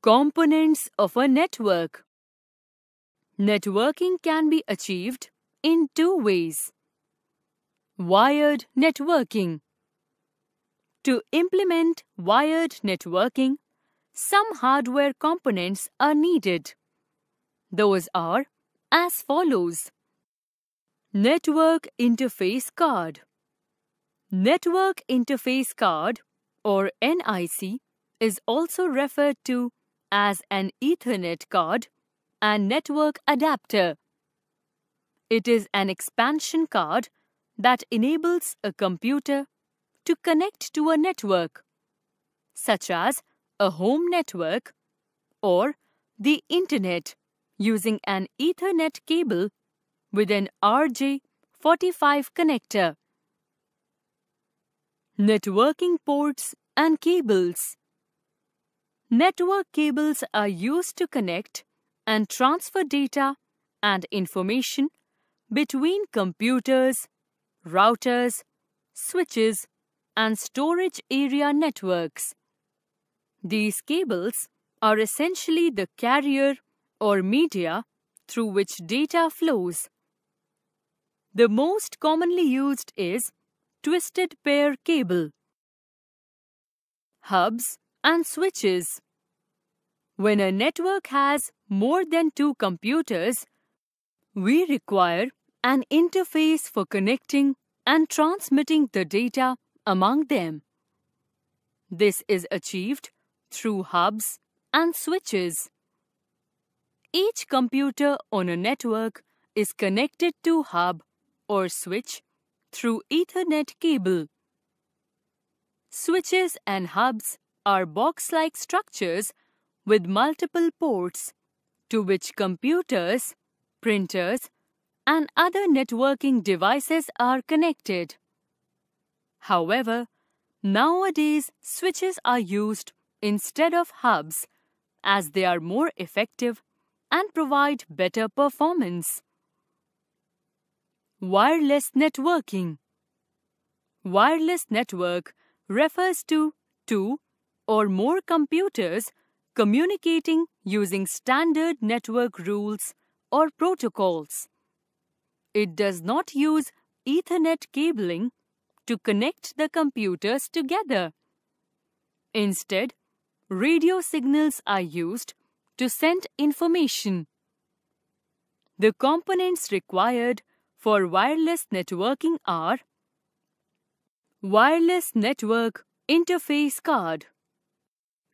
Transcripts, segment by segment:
Components of a network. Networking can be achieved in two ways. Wired networking. To implement wired networking, some hardware components are needed. Those are as follows. Network Interface Card Network Interface Card or NIC is also referred to as an Ethernet card and network adapter. It is an expansion card that enables a computer to connect to a network, such as a home network or the Internet using an Ethernet cable with an RJ45 connector. Networking ports and cables. Network cables are used to connect and transfer data and information between computers, routers, switches, and storage area networks. These cables are essentially the carrier or media through which data flows. The most commonly used is twisted pair cable, hubs, and switches. When a network has more than two computers, we require an interface for connecting and transmitting the data among them. This is achieved through hubs and switches. Each computer on a network is connected to hub or switch through Ethernet cable. Switches and hubs are box-like structures with multiple ports to which computers, printers, and other networking devices are connected. However, nowadays switches are used instead of hubs as they are more effective and provide better performance. Wireless networking Wireless network refers to two or more computers communicating using standard network rules or protocols. It does not use Ethernet cabling to connect the computers together. Instead, radio signals are used to send information. The components required for wireless networking are Wireless Network Interface Card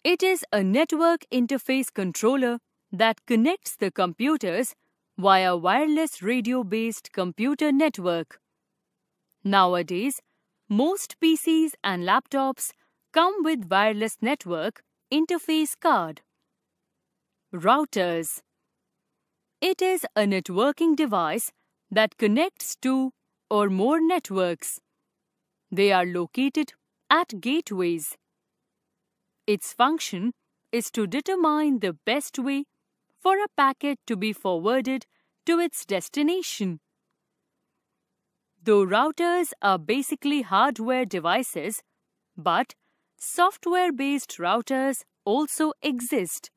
It is a network interface controller that connects the computers via wireless radio-based computer network. Nowadays, most PCs and laptops come with wireless network interface card. Routers It is a networking device that connects two or more networks. They are located at gateways. Its function is to determine the best way for a packet to be forwarded to its destination. Though routers are basically hardware devices, but software-based routers also exist.